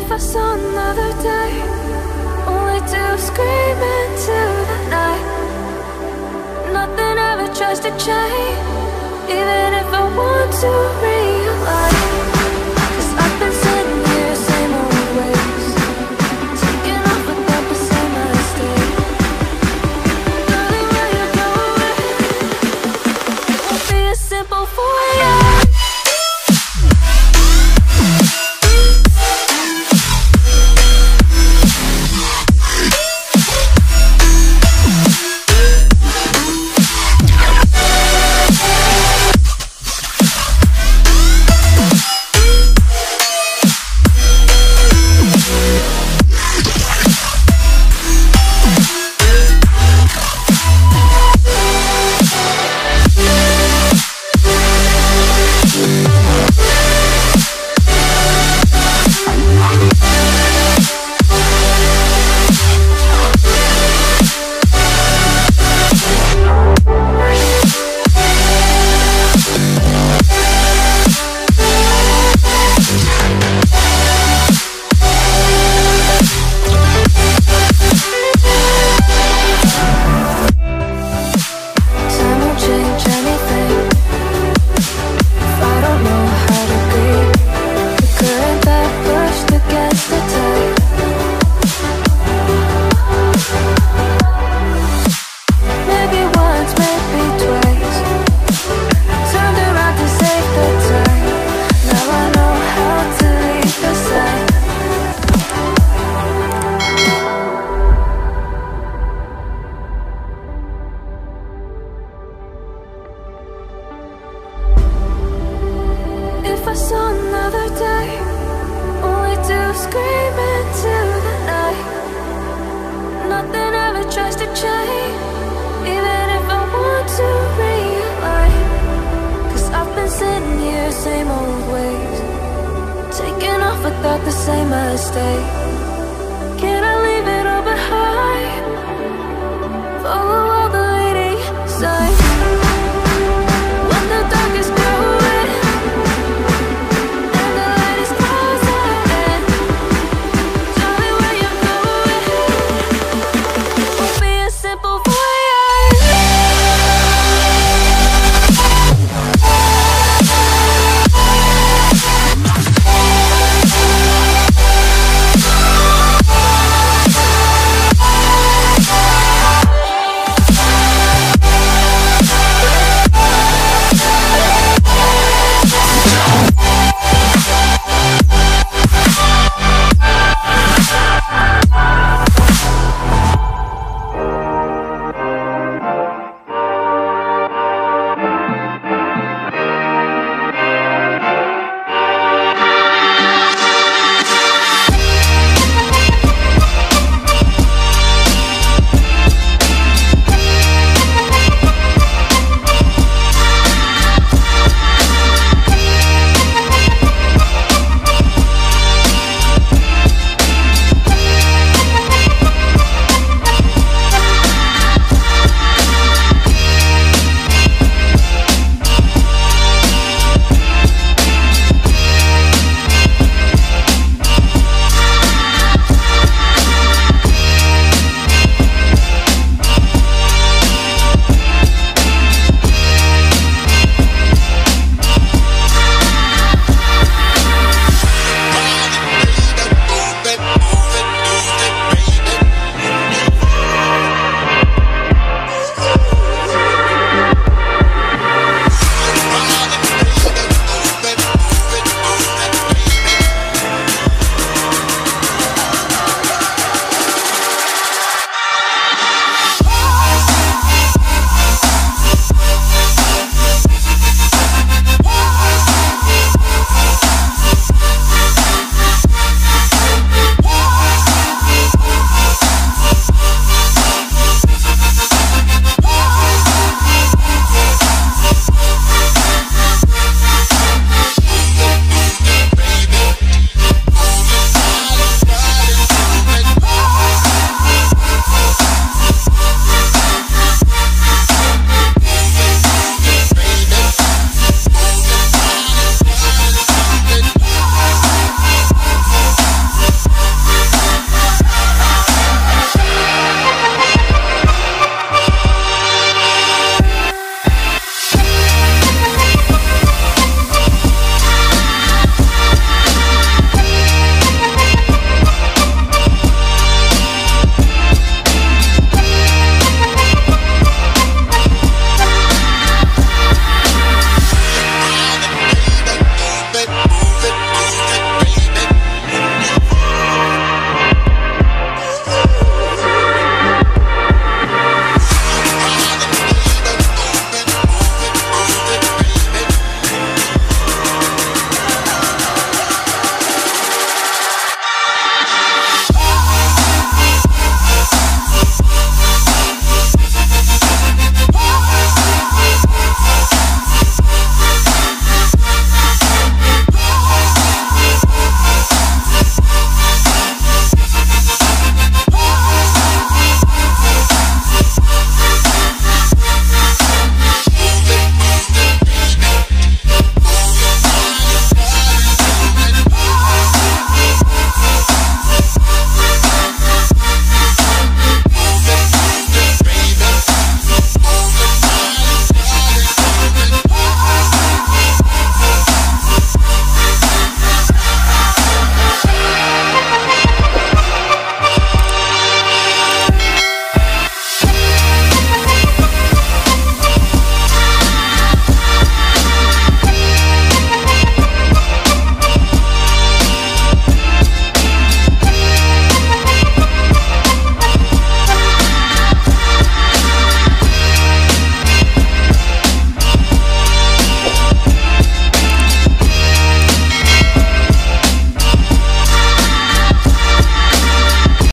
if I saw another day, only to scream into the night. Nothing ever tries to change, even if I want to realize. forgot the same mistake. Can I leave it?